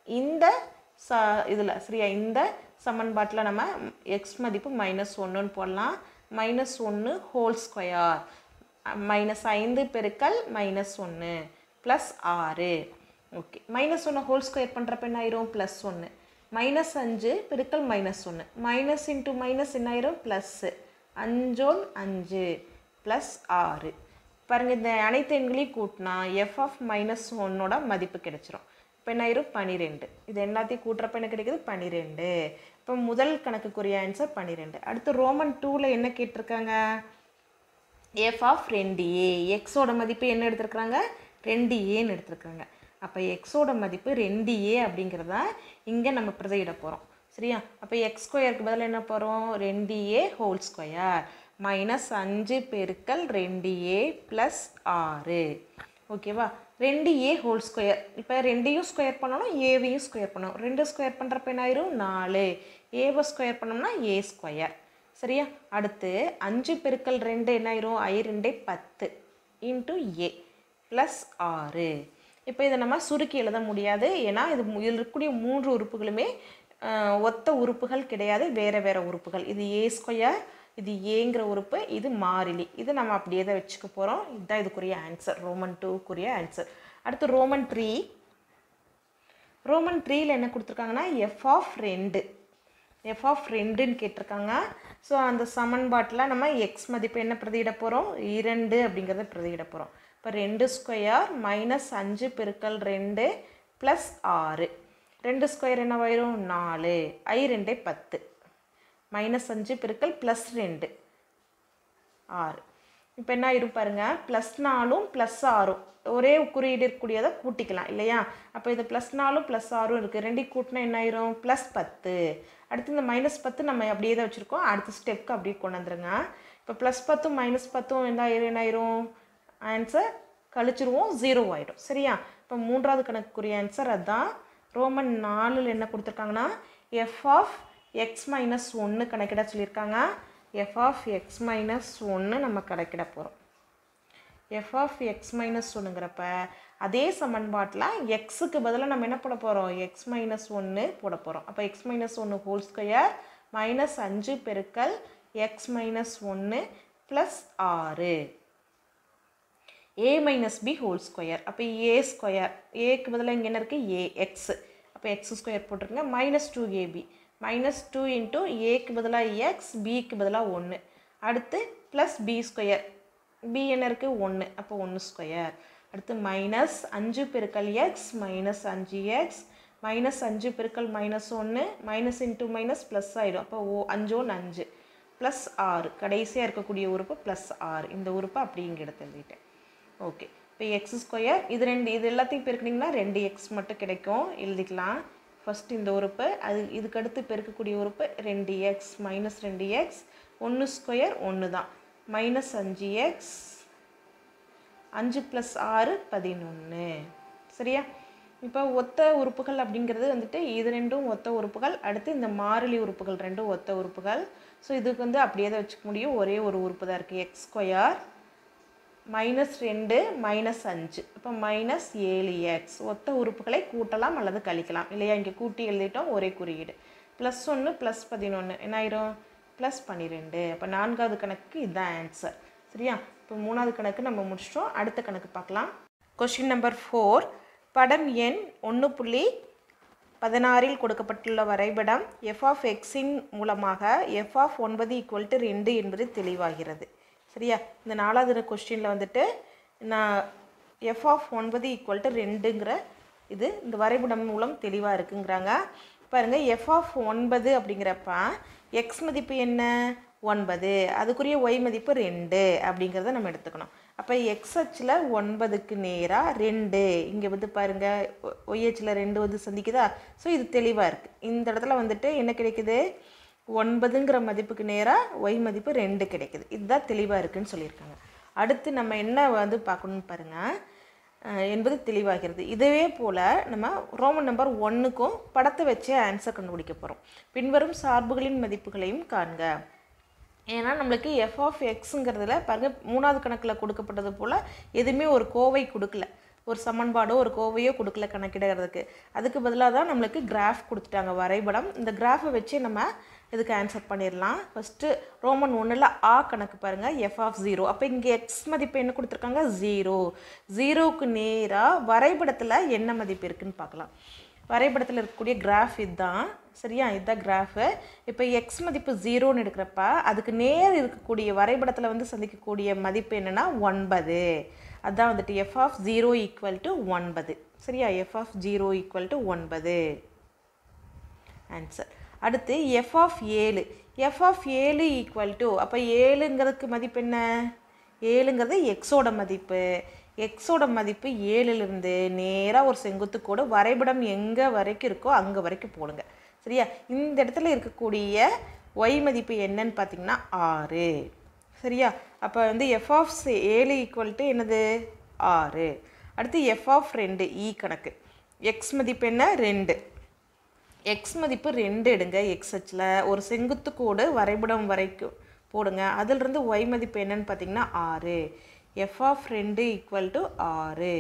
இந்த ச இதில் சரியா? இந்த சமன்பாட்டில் நம்ம எக்ஸ் மதிப்பு மைனஸ் ஒன்றுன்னு போடலாம். மைனஸ் ஒன்று ஹோல் ஸ்கொயர் மைனஸ் ஐந்து பெருக்கல் மைனஸ் ஒன்று ப்ளஸ் ஆறு. ஓகே மைனஸ் ஒன்று ஹோல் ஸ்கொயர் பண்ணுறப்ப என்ன ஆயிரும்? ப்ளஸ் ஒன்று மைனஸ் அஞ்சு பெருக்கல் மைனஸ் ஒன்று மைனஸ் இன்ட்டு மைனஸ் என்ன ஆயிரும்? ப்ளஸ்ஸு அஞ்சோன் அஞ்சு ப்ளஸ் ஆறு. பாருங்கள் இந்த அனைத்து எண்களையும் கூட்டினா எஃப் ஆஃப் மைனஸ் ஒன்னோட மதிப்பு கிடைச்சிரும். இப்போ என்ன ஆயிரும்? பன்னிரெண்டு இது எல்லாத்தையும் கூட்டுறப்ப என்ன கிடைக்குது? பன்னிரெண்டு இப்போ முதல் கணக்குக்குரிய ஆன்சர் பன்னிரெண்டு அடுத்து ரோமன் டூவில் என்ன கேட்டிருக்காங்க? எஃப் ஆஃப் ரெண்டு ஏ எக்ஸோட மதிப்பு என்ன எடுத்திருக்கிறாங்க? ரெண்டு ஏன்னு எடுத்துருக்குறாங்க. அப்போ எக்ஸோட மதிப்பு ரெண்டு ஏ அப்படிங்கிறத இங்கே நம்ம பிரதையிட போகிறோம் சரியா? அப்போ எக்ஸ் ஸ்கொயருக்கு பதில் என்ன போகிறோம் ரெண்டு ஏ ஹோல் ஸ்கொயர் மைனஸ் அஞ்சு பெருக்கல் ரெண்டு ஏ ப்ளஸ் ஆறு. ஓகேவா ரெண்டு ஏ ஹோல் ஸ்கொயர் இப்போ ரெண்டையும் ஸ்கொயர் பண்ணணும் ஏவையும் ஸ்கொயர் பண்ணணும். ரெண்டு ஸ்கொயர் பண்ணுறப்ப என்ன ஆயிரும்? நாலு. ஏவை ஸ்கொயர் பண்ணோம்னா ஏ ஸ்கொயர் சரியா? அடுத்து அஞ்சு பெருக்கல் ரெண்டு என்ன ஆயிரும்? ஐ ரெண்டே பத்து இன்ட்டு ஏ ப்ளஸ் ஆறு. இப்போ இதை நம்ம சுருக்கி எழுத முடியாது. ஏன்னா இது இதில் இருக்கக்கூடிய மூன்று உறுப்புகளுமே ஒத்த உறுப்புகள் கிடையாது வேறு வேறு உறுப்புகள். இது ஏ ஸ்கொயர் இது ஏங்கிற உறுப்பு இது மாறிலி. இது நம்ம அப்படியே தான் வச்சுக்க போகிறோம் இதுதான் இதுக்குரிய ஆன்சர் ரோமன் டூக்குரிய ஆன்சர் அடுத்து ரோமன் த்ரீ ரோமன் த்ரீயில் என்ன கொடுத்துருக்காங்கன்னா எஃப் ஆஃப் ரெண்டு. எஃப் ஆஃப் ரெண்டுன்னு கேட்டிருக்காங்க. ஸோ அந்த சமன்பாட்டில் நம்ம எக்ஸ் மதிப்பு என்ன பிரதியிட போகிறோம் இரண்டு அப்படிங்கிறத பிரதியிட போகிறோம் இப்போ ரெண்டு ஸ்கொயர் மைனஸ் அஞ்சு பெருக்கல் ரெண்டு ப்ளஸ் ஆறு. ரெண்டு ஸ்கொயர் என்னவாயிரும்? நாலு. ஐ ரெண்டே பத்து. மைனஸ் அஞ்சு பெருக்கல் ப்ளஸ் ரெண்டு. ஆறு. இப்போ என்ன ஆயிரும் பாருங்க. ப்ளஸ் நாலும் ப்ளஸ் ஆறும். ஒரே குறியீடு இருக்கக்கூடியதை கூட்டிக்கலாம் இல்லையா? அப்போ இது ப்ளஸ் நாலும் ப்ளஸ் ஆறும் இருக்குது ரெண்டையும் கூட்டினா என்ன ஆயிரும்? ப்ளஸ் பத்து. அடுத்து இந்த மைனஸ் பத்து நம்ம அப்படியே தான் வச்சுருக்கோம். அடுத்த ஸ்டெப்க்கு அப்படியே கொண்டு வந்துருங்க. இப்போ ப்ளஸ் பத்தும் மைனஸ் பத்தும் என்ன ஆயிரும்? என்ன ஆயிரும்? ஆன்சர் கழிச்சிருவோம். ஜீரோ ஆகிடும் சரியா? இப்போ மூன்றாவது கணக்குக்குரிய ஆன்சர் அதான். ரோமன் நாலில் என்ன கொடுத்துருக்காங்கன்னா எஃப் ஆஃப் எக்ஸ் மைனஸ் ஒன்று கணக்கிட சொல்லியிருக்காங்க. எஃப் ஆஃப் எக்ஸ் மைனஸ் ஒன்று நம்ம கணக்கிட போகிறோம் எஃப் ஆஃப் எக்ஸ் மைனஸ் ஒன்றுங்கிறப்ப அதே சமன்பாட்டில் எக்ஸுக்கு பதிலாக நம்ம என்ன போட போகிறோம் எக்ஸ் மைனஸ் ஒன்று போட போகிறோம் அப்போ எக்ஸ் மைனஸ் ஒன்று ஹோல் ஸ்கொயர் மைனஸ் அஞ்சு பெருக்கல் எக்ஸ் மைனஸ் ஒன்று ப்ளஸ் ஆறு. A minus B whole square அப்போ ஏ ஸ்கொயர் ஏக்கு பதிலாக இங்கே என்ன இருக்குது ஏ எக்ஸ் அப்போ எக்ஸ் ஸ்கொயர் போட்டிருங்க. Minus two AB minus two into ஏக்கு பதிலாக எக்ஸ் பிக்கு பதிலாக ஒன்று அடுத்து ப்ளஸ் பி ஸ்கொயர் பி என்ன இருக்குது ஒன்று அப்போ ஒன்று ஸ்கொயர் அடுத்து மைனஸ் அஞ்சு பெருக்கல் எக்ஸ் மைனஸ் அஞ்சு எக்ஸ் மைனஸ் அஞ்சு பெருக்கல் மைனஸ் ஒன்று மைனஸ் இன்ட்டு மைனஸ் ப்ளஸ் ஆகிடும் அப்போ ஓ அஞ்சு ஒன்று அஞ்சு. ப்ளஸ் ஆறு. கடைசியாக இருக்கக்கூடிய உறுப்பு ப்ளஸ் ஆறு. இந்த உறுப்பை அப்படி இங்கே எழுதிட்டேன். ஓகே இப்போ எக்ஸ் ஸ்கொயர் இது ரெண்டு இது எல்லாத்தையும் பெருக்கினீங்கன்னா ரெண்டு எக்ஸ் மட்டும் கிடைக்கும். எழுதிக்கலாம். ஃபஸ்ட் இந்த உறுப்பு அது இதுக்கு அடுத்து பெருக்கக்கூடிய உறுப்பு ரெண்டு எக்ஸ் மைனஸ் ரெண்டு எக்ஸ் ஒன்று ஸ்கொயர் ஒன்று தான் மைனஸ் அஞ்சு எக்ஸ் அஞ்சு ப்ளஸ் ஆறு பதினொன்று சரியா? இப்போ ஒத்த உறுப்புகள் அப்படிங்கிறது வந்துட்டு இது ரெண்டும் ஒத்த உறுப்புகள் அடுத்து இந்த மாறிலி உறுப்புகள் ரெண்டும் ஒத்த உறுப்புகள். ஸோ இதுக்கு வந்து அப்படியே தான் வச்சுக்க முடியும். ஒரே ஒரு உறுப்பு தான் இருக்குது எக்ஸ் ஸ்கொயர் மைனஸ் ரெண்டு மைனஸ் அஞ்சு. இப்போ மைனஸ் ஏழு எக்ஸ் ஒத்த உறுப்புகளை கூட்டலாம் அல்லது கழிக்கலாம். இல்லையா? இங்கே கூட்டி எழுதிட்டோம் ஒரே குறியீடு. ப்ளஸ் ஒன்று ப்ளஸ் பதினொன்று என்ன ஆயிரும்? ப்ளஸ் பன்னிரெண்டு. அப்போ நான்காவது கணக்கு இதுதான் ஆன்சர் சரியா? இப்போ மூணாவது கணக்கு நம்ம முடிச்சிட்டோம். அடுத்த கணக்கு பார்க்கலாம். கொஷின் நம்பர் ஃபோர் படம் எண் ஒன்று புள்ளி பதினாறில் கொடுக்கப்பட்டுள்ள வரைபடம் எஃப் ஆஃப் எக்ஸின் மூலமாக எஃப் ஆஃப் ஒன்பது ஈக்குவல் டு ரெண்டு என்பது தெளிவாகிறது. சரியா? இந்த நாலாவது கொஸ்டினில் வந்துட்டு நான் எஃப் ஆஃப் ஒன்பது ஈக்குவல் டு ரெண்டுங்கிற இது இந்த வரைபடம் மூலம் தெளிவாக இருக்குங்கிறாங்க. பாருங்கள் எஃப் ஆஃப் ஒன்பது அப்படிங்கிறப்ப எக்ஸ் மதிப்பு என்ன? ஒன்பது. அதுக்குரிய ஒய் மதிப்பு ரெண்டு அப்படிங்கிறத நம்ம எடுத்துக்கணும். அப்போ எக்ஸ் அச்சில் ஒன்பதுக்கு நேராக ரெண்டு. இங்கே வந்து பாருங்கள் ஒய் அச்சில் ரெண்டு வந்து சந்திக்குதா? ஸோ இது தெளிவாக இருக்குது இந்த இடத்துல வந்துட்டு என்ன கிடைக்குது? ஒன்பதுங்கிற மதிப்புக்கு நேராக ஒய் மதிப்பு ரெண்டு கிடைக்குது. இதுதான் தெளிவாக இருக்குன்னு சொல்லியிருக்காங்க. அடுத்து நம்ம என்ன வந்து பார்க்கணுன்னு பாருங்கள் என்பது தெளிவாகிறது. இதுவே போல் நம்ம ரோமன் நம்பர் ஒன்றுக்கும் படத்தை வச்சே ஆன்சர் கண்டுபிடிக்க போகிறோம் பின்வரும் சார்புகளின் மதிப்புகளையும் காண்க. ஏன்னா நம்மளுக்கு எஃப் ஆஃப் எக்ஸுங்கிறதுல பாருங்க மூணாவது கணக்கில் கொடுக்கப்பட்டது போல் எதுவுமே ஒரு கோவை கொடுக்கல. ஒரு சமன்பாடோ ஒரு கோவையோ கொடுக்கல கணக்கிடுறதுக்கு. அதுக்கு பதிலாக தான் நம்மளுக்கு கிராஃப் கொடுத்துட்டாங்க வரைபடம். இந்த கிராஃபை வச்சு நம்ம இதுக்கு ஆன்சர் பண்ணிடலாம் ஃபஸ்ட்டு ரோமன் ஒன்றில் ஆ கணக்கு பாருங்கள் எஃப் ஆஃப் ஜீரோ அப்போ இங்கே எக்ஸ் மதிப்பு என்ன கொடுத்துருக்காங்க? ஜீரோ ஜீரோவுக்கு நேராக வரைபடத்தில் என்ன மதிப்பு இருக்குதுன்னு பார்க்கலாம் வரைபடத்தில் இருக்கக்கூடிய கிராஃப் இதுதான். சரியா? இதுதான் கிராஃபு இப்போ எக்ஸ் மதிப்பு ஜீரோன்னு எடுக்கிறப்ப அதுக்கு நேர் இருக்கக்கூடிய வரைபடத்தில் வந்து சந்திக்கக்கூடிய மதிப்பு என்னென்னா ஒன்பது. அதான் வந்துட்டு F of zero equal to ஒன்பது. சரியா? F of zero equal to ஒன்பது. ஆன்சர் அடுத்து எஃப் ஆஃப் ஏழு. எஃப் ஆஃப் ஏழு ஈக்குவல் டு அப்போ ஏழுங்கிறதுக்கு மதிப்பு என்ன? ஏழுங்கிறது எக்ஸோட மதிப்பு. எக்ஸோட மதிப்பு ஏழுலேருந்து நேராக ஒரு செங்குத்து கோடு வரைபடம் எங்கே வரைக்கும் இருக்கோ அங்கே வரைக்கும் போடுங்க. சரியா? இந்த இடத்துல இருக்கக்கூடிய ஒய் மதிப்பு என்னன்னு பார்த்தீங்கன்னா ஆறு. சரியா? அப்போ வந்து எஃப் ஆஃப் ஏழு ஈக்குவல் டு என்னது? ஆறு. அடுத்து எஃப் ஆஃப் ரெண்டு இ கணக்கு. எக்ஸ் மதிப்பு என்ன? ரெண்டு. எக்ஸ் மதிப்பு ரெண்டு எடுங்க எக்ஸ் அச்சில். ஒரு செங்குத்து கோடு வரைபடம் வரைக்கும் போடுங்க. அதிலிருந்து ஒய் மதிப்பு என்னன்னு பார்த்தீங்கன்னா ஆறு. எஃப் ஆஃப் ரெண்டு ஈக்குவல் டு ஆறு.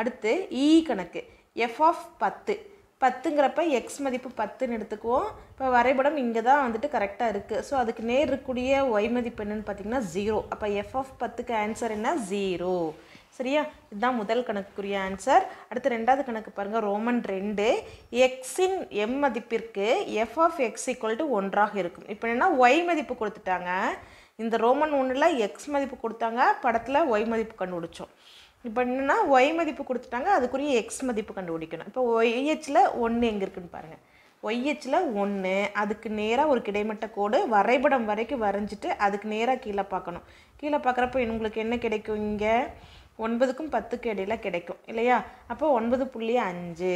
அடுத்து இ கணக்கு. எஃப் ஆஃப் பத்து. பத்துங்கிறப்ப எக்ஸ் மதிப்பு பத்துன்னு எடுத்துக்குவோம். இப்போ வரைபடம் இங்கே தான் வந்துட்டு கரெக்டாக இருக்குது ஸோ அதுக்கு நேர் இருக்கக்கூடிய ஒய் மதிப்பு என்னன்னு பார்த்தீங்கன்னா ஜீரோ அப்போ எஃப் ஆஃப் பத்துக்கு ஆன்சர் என்ன? ஜீரோ சரியா? இதுதான் முதல் கணக்குக்குரிய ஆன்சர் அடுத்து ரெண்டாவது கணக்கு பாருங்கள் ரோமன் ரெண்டு. எக்ஸின் எம் மதிப்பிற்கு F of X equal to ஒன்றாக இருக்கும். இப்போ என்னென்னா ஒய் மதிப்பு கொடுத்துட்டாங்க. இந்த ரோமன் ஒன்றில் எக்ஸ் மதிப்பு கொடுத்தாங்க படத்தில் ஒய் மதிப்பு கண்டுபிடிச்சோம். இப்போ என்னென்னா ஒய் மதிப்பு கொடுத்துட்டாங்க அதுக்குரிய எக்ஸ் மதிப்பு கண்டுபிடிக்கணும். இப்போ ஒய்ஹெச்சில் ஒன்று எங்கே இருக்குன்னு பாருங்கள் ஒய்ஹெச்சில் ஒன்று அதுக்கு நேராக ஒரு கிடைமட்ட கோடு வரைபடம் வரைக்கும் வரைஞ்சிட்டு அதுக்கு நேராக கீழே பார்க்கணும். கீழே பார்க்குறப்ப உங்களுக்கு என்ன கிடைக்கும் இங்கே? ஒன்பதுக்கும் பத்துக்கு இடையில கிடைக்கும் இல்லையா? அப்போ ஒன்பது புள்ளி அஞ்சு.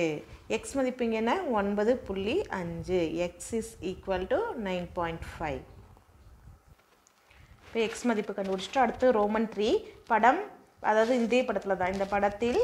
எக்ஸ் மதிப்பு என்ன? ஒன்பது புள்ளி அஞ்சு. X is equal to nine point five இப்போ எக்ஸ் மதிப்பு கண்டுபிடிச்சிட்டு அடுத்து ரோமன் த்ரீ படம் அதாவது இதே படத்தில் தான். இந்த படத்தில்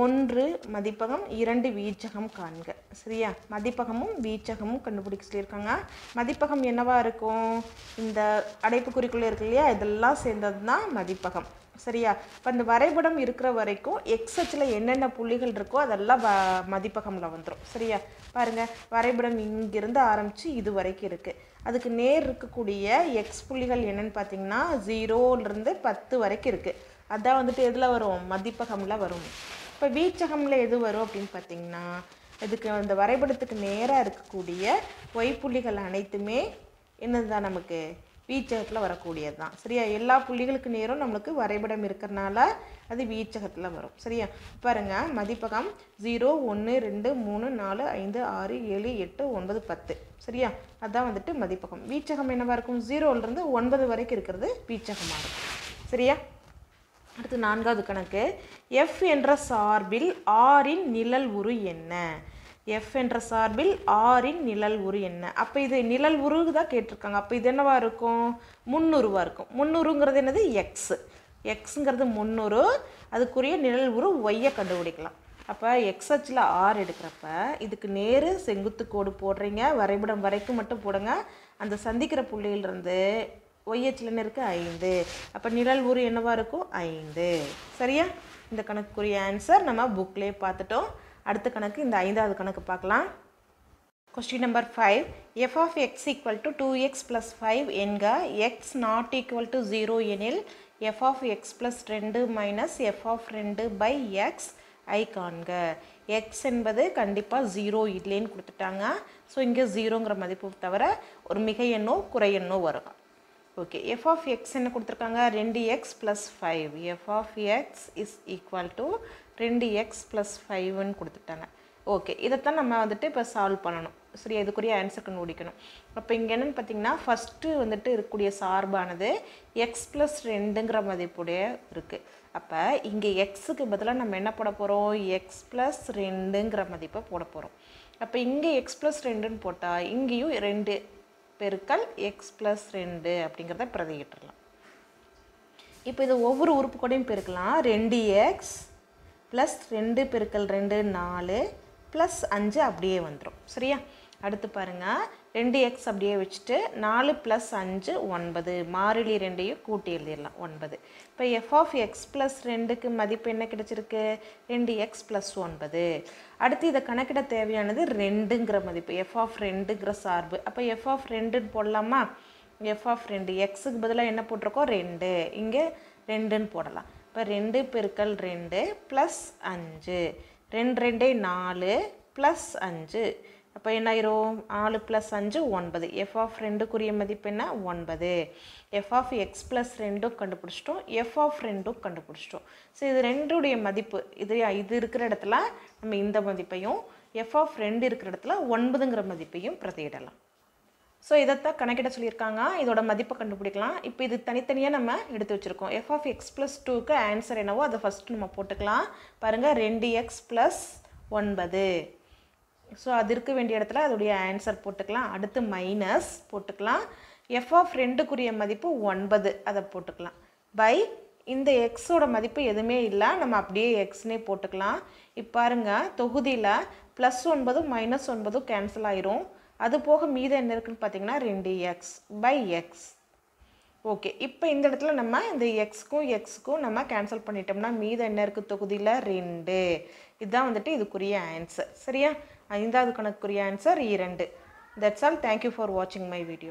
ஒன்று மதிப்பகம் இரண்டு வீச்சகம் காண்க. சரியா? மதிப்பகமும் வீச்சகமும் கண்டுபிடிக்க சொல்லியிருக்காங்க. மதிப்பகம் என்னவா இருக்கும்? இந்த அடைப்புக்குறிக்குள்ளே இருக்கு இல்லையா? இதெல்லாம் சேர்ந்தது தான் மதிப்பகம். சரியா? இப்போ இந்த வரைபடம் இருக்கிற வரைக்கும் எக்ஸ் அச்சில் என்னென்ன புள்ளிகள் இருக்கோ அதெல்லாம் வ மதிப்பகமில் வந்துடும் சரியா? பாருங்கள் வரைபடம் இங்கிருந்து ஆரம்பித்து இது வரைக்கும் இருக்குது அதுக்கு நேர் இருக்கக்கூடிய எக்ஸ் புள்ளிகள் என்னன்னு பார்த்தீங்கன்னா ஜீரோலேருந்து பத்து வரைக்கும் இருக்குது அதான் வந்துட்டு எதில் வரும்? மதிப்பகமில் வரும். இப்போ வீச்சகமில் எது வரும் அப்படின்னு பார்த்தீங்கன்னா இதுக்கு அந்த வரைபடத்துக்கு நேராக இருக்கக்கூடிய ஒய் புள்ளிகள் அனைத்துமே என்னதுதான் நமக்கு? வீச்சகத்தில் வரக்கூடியது தான் சரியா? எல்லா புள்ளிகளுக்கு நேரும் நம்மளுக்கு வரைபடம் இருக்கிறனால அது வீச்சகத்தில் வரும். சரியா? பாருங்கள் மதிப்பகம் ஜீரோ ஒன்று ரெண்டு மூணு நாலு ஐந்து ஆறு ஏழு எட்டு ஒன்பது பத்து. சரியா? அதுதான் வந்துட்டு மதிப்பகம். வீச்சகம் என்னவாக இருக்கும்? ஜீரோலேருந்து ஒன்பது வரைக்கும் இருக்கிறது வீச்சகமாக இருக்கும். சரியா? அடுத்து நான்காவது கணக்கு. எஃப் என்ற சார்பில் ஆரின் நிழல் உரு என்ன? எஃப் என்ற சார்பில் ஆரின் நிழல் உரு என்ன? அப்போ இது நிழல் உரு தான் கேட்டிருக்காங்க. அப்போ இது என்னவாக இருக்கும்? முந்நூறுவா இருக்கும். முந்நூறுங்கிறது என்னது? எக்ஸ் எக்ஸுங்கிறது முந்நூறு அதுக்குரிய நிழல் உரு ஒய்யை கண்டுபிடிக்கலாம். அப்போ எக்ஸ் அச்சில் ஆர் எடுக்கிறப்ப இதுக்கு நேர் செங்குத்து கோடு போடுறீங்க. வரைபடம் வரைக்கும் மட்டும் போடுங்க. அந்த சந்திக்கிற புள்ளியிலிருந்து ஒய்ஹெச்சில் இருக்குது ஐந்து. அப்போ நிழல் உரு என்னவாக இருக்கும்? ஐந்து. சரியா? இந்த கணக்குரிய ஆன்சர் நம்ம புக்லேயே பார்த்துட்டோம். அடுத்த கணக்கு இந்த ஐந்தாவது கணக்கு பார்க்கலாம். Question number five F of X equal to two X plus five என்க X not equal to zero எனில் எஃப் ஆஃப் எக்ஸ் ப்ளஸ் ரெண்டு மைனஸ் எஃப் ஆஃப் ரெண்டு பை எக்ஸ் ஐ காண்க. எக்ஸ் என்பது கண்டிப்பாக ஜீரோ இல்லைன்னு கொடுத்துட்டாங்க. ஸோ இங்கே ஜீரோங்கிற மதிப்பு தவிர ஒரு மிக எண்ணோ குறை எண்ணோ வரும். ஓகே எஃப் ஆஃப் எக்ஸ் என்ன கொடுத்துருக்காங்க? ரெண்டு X plus five F of X is equal to ரெண்டு எக்ஸ் ப்ளஸ் ஃபைவ்னு கொடுத்துட்டாங்க. ஓகே இதைத்தான் நம்ம வந்துட்டு இப்போ சால்வ் பண்ணணும். சரி இதுக்குரிய ஆன்சர் கண்டுபிடிக்கணும். அப்போ இங்கே என்னென்னு பார்த்தீங்கன்னா ஃபஸ்ட்டு வந்துட்டு இருக்கக்கூடிய சார்பானது எக்ஸ் ப்ளஸ் ரெண்டுங்கிற மதிப்புடைய இருக்குது அப்போ இங்கே எக்ஸுக்கு பதிலாக நம்ம என்ன போட போகிறோம் எக்ஸ் ப்ளஸ் ரெண்டுங்கிற மதிப்பை போட போகிறோம் அப்போ இங்கே எக்ஸ் ப்ளஸ் ரெண்டுன்னு போட்டால் இங்கேயும் ரெண்டு பெருக்கல் எக்ஸ் ப்ளஸ் ரெண்டு அப்படிங்கிறத பிரதியிட்டுறலாம். இப்போ இது ஒவ்வொரு உறுப்பு கூடையும் பெருக்கலாம். ரெண்டு எக்ஸ் ப்ளஸ் ரெண்டு பெருக்கல் ரெண்டு நாலு ப்ளஸ் அஞ்சு அப்படியே வந்துடும் சரியா? அடுத்து பாருங்கள் ரெண்டு எக்ஸ் அப்படியே வச்சுட்டு நாலு ப்ளஸ் அஞ்சு ஒன்பது. மாறிலி ரெண்டையும் கூட்டி எழுதிடலாம். ஒன்பது. இப்போ எஃப் ஆஃப் எக்ஸ் ப்ளஸ் ரெண்டுக்கு மதிப்பு என்ன கிடச்சிருக்கு? ரெண்டு எக்ஸ் ப்ளஸ் ஒன்பது. அடுத்து இதை கணக்கிட தேவையானது ரெண்டுங்கிற மதிப்பு. எஃப் ஆஃப் ரெண்டுங்கிற சார்பு. அப்போ எஃப் ஆஃப் ரெண்டுன்னு போடலாமா? எஃப் ஆஃப் ரெண்டு. எக்ஸுக்கு பதிலாக என்ன போட்டிருக்கோம்? ரெண்டு. இங்கே ரெண்டுன்னு போடலாம். இப்போ ரெண்டு பெருக்கல் ரெண்டு ப்ளஸ் அஞ்சு. ரெண்டு ரெண்டே நாலு ப்ளஸ் அஞ்சு. அப்போ என்ன ஆயிரும்? நாலு ப்ளஸ் அஞ்சு ஒன்பது. எஃப் ஆஃப் ரெண்டுக்குரிய மதிப்பு என்ன? ஒன்பது. எஃப் ஆஃப் எக்ஸ் ப்ளஸ் ரெண்டும் கண்டுபிடிச்சிட்டோம். எஃப் ஆஃப் ரெண்டும் கண்டுபிடிச்சிட்டோம். ஸோ இது ரெண்டுடைய மதிப்பு. இது இது இருக்கிற இடத்துல நம்ம இந்த மதிப்பையும் எஃப் ஆஃப் ரெண்டு இருக்கிற இடத்துல ஒன்பதுங்கிற மதிப்பையும் பிரதியிடலாம். ஸோ இதைத்தான் கணக்கிட சொல்லியிருக்காங்க. இதோட மதிப்பை கண்டுபிடிக்கலாம். இப்போ இது தனித்தனியாக நம்ம எடுத்து வச்சுருக்கோம். எஃப் ஆஃப் எக்ஸ் ப்ளஸ் டூக்கு ஆன்சர் என்னவோ அதை ஃபஸ்ட்டு நம்ம போட்டுக்கலாம். பாருங்கள் ரெண்டு எக்ஸ் ப்ளஸ் ஒன்பது. ஸோ அது இருக்க வேண்டிய இடத்துல அதோடைய ஆன்சர் போட்டுக்கலாம். அடுத்து மைனஸ் போட்டுக்கலாம். எஃப் ஆஃப் ரெண்டுக்குரிய மதிப்பு ஒன்பது. அதை போட்டுக்கலாம். பை இந்த எக்ஸோட மதிப்பு எதுவுமே இல்லை. நம்ம அப்படியே எக்ஸ்னே போட்டுக்கலாம். இப்போ பாருங்கள் தொகுதியில் ப்ளஸ் ஒன்பதும் மைனஸ் ஒன்பதும் கேன்சல் ஆயிரும். அது போக மீதம் என்ன இருக்குன்னு பார்த்தீங்கன்னா ரெண்டு எக்ஸ் பை எக்ஸ் ஓகே இப்போ இந்த இடத்துல நம்ம இந்த எக்ஸ்க்கும் எக்ஸுக்கும் நம்ம கேன்சல் பண்ணிட்டோம்னா மீதம் என்ன இருக்குது தொகுதியில் ரெண்டு. இதுதான் வந்துட்டு இதுக்குரிய ஆன்சர் சரியா? ஐந்தாவது கணக்குரிய ஆன்சர் இரண்டு that's all thank you for வாட்சிங் மை வீடியோ